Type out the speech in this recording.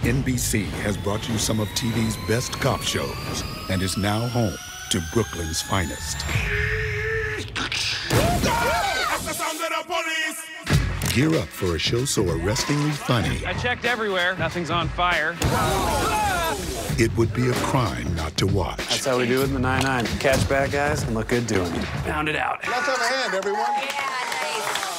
NBC has brought you some of TV's best cop shows and is now home to Brooklyn's finest. Gear up for a show so arrestingly funny. I checked everywhere. Nothing's on fire. It would be a crime not to watch. That's how we do it in the 9-9. Catch bad guys and look good doing it. Pound it out. Let's have hand, everyone. Yeah, nice.